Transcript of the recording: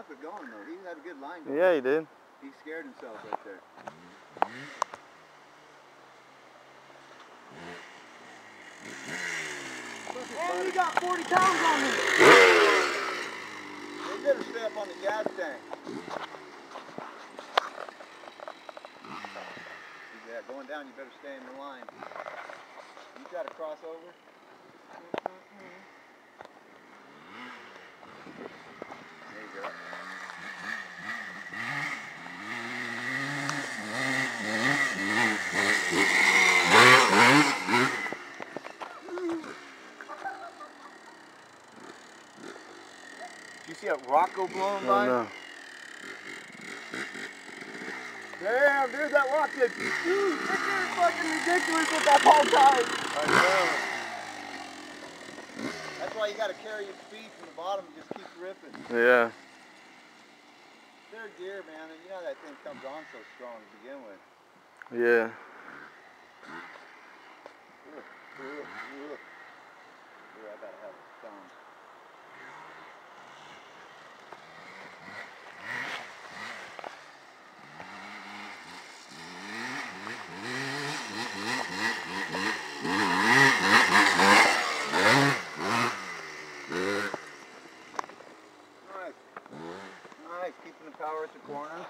kept it going though. He had a good line going. Yeah, he did. He scared himself right there. And you got 40 pounds on me. They better stay up on the gas tank. Yeah, going down, you better stay in the line. You try to cross over. There You see that rock go blowing Oh, by? no. Damn, dude, that rock did. Dude, this is fucking ridiculous with that whole time. I know. That's why you gotta carry your speed from the bottom and just keep ripping. Yeah. Third gear, man, and you know that thing comes on so strong to begin with. Yeah. nice, keeping the power at the corners.